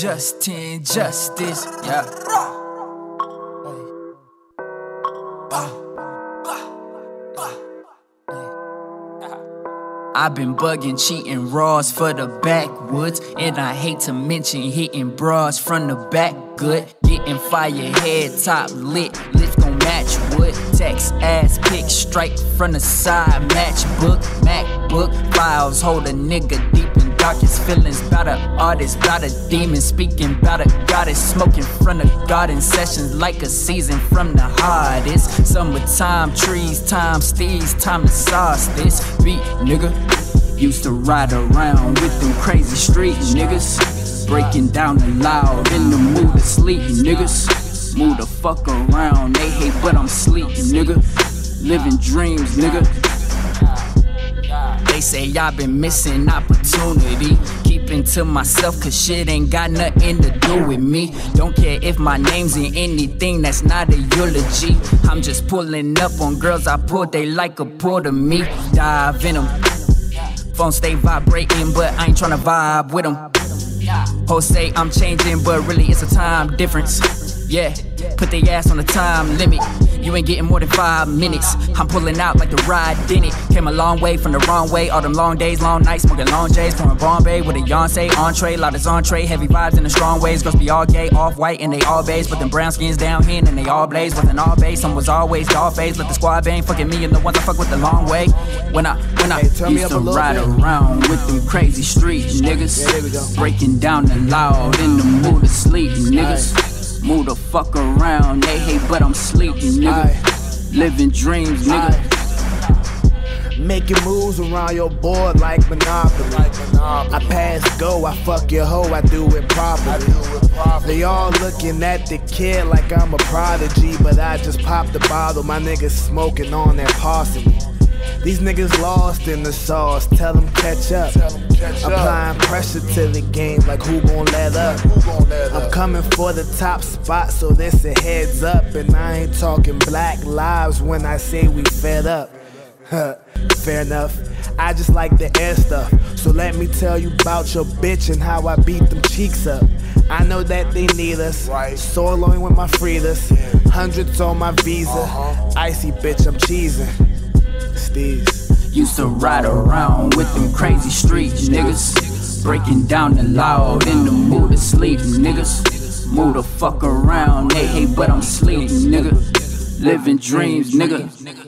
Justin Justice, yeah. I've been bugging, cheating raws for the backwoods. And I hate to mention hitting bras from the back good. Getting fire, head top lit, lift gon' match wood. Text ass pick, strike from the side, matchbook, MacBook files. Hold a nigga deep in feelings. Bout a artist, bout a demon, speaking bout a goddess. Smoking from the garden sessions like a season from the hardest. Summertime, trees, time, steez, time to sauce this beat, nigga. Used to ride around with them crazy street niggas. Breaking down the loud in the mood to sleep, niggas. Move the fuck around, they hate, but I'm sleep, nigga. Living dreams, nigga. They say I been missing opportunity. Keeping to myself, cause shit ain't got nothing to do with me. Don't care if my name's in anything that's not a eulogy. I'm just pulling up on girls I pull, they like a pull to me. Dive in them. Phone stay vibrating, but I ain't tryna vibe with them. Hoes say I'm changing, but really it's a time difference. Yeah, put the ass on the time limit. You ain't getting more than five minutes. I'm pulling out like the ride didn't it. Came a long way from the wrong way. All them long days, long nights, smoking long J's from Bombay with a Yonsei entree. Lot of entree, heavy vibes in the strong ways. Girls be all gay, off white, and they all beige. But them brown skins down here, and they all blaze. With an all base, some was always dog face. Let the squad bang, fucking me and the ones I fuck with the long way. When I, when I Hey, turn me used up to a ride bit. around with them crazy street niggas. Yeah. Breaking down the loud in the mood to sleep, niggas. Move the fuck around, they hate, but I'm sleeping, nigga. Living dreams, nigga. Making moves around your board like Monopoly. I pass go, I fuck your hoe, I do it properly. They all looking at the kid like I'm a prodigy, but I just popped the bottle. My niggas smoking on that parsley. These niggas lost in the sauce, tell them catch up. Tell them catch Applying pressure to the game like who gon' let up. I'm coming for the top spot, so this a heads up. And I ain't talking black lives when I say we fed up. Huh, Fair enough. I just like the air stuff. So let me tell you about your bitch and how I beat them cheeks up. I know that they need us. Soloing with my Fridas. Hundreds on my visa. Uh-huh. Icy bitch, I'm cheesing. Steez. Used to ride around with them crazy street niggas. Breaking down the loud in the mood to sleep, niggas. Move the fuck around, they hate, but I'm sleep, nigga. Living dreams, nigga.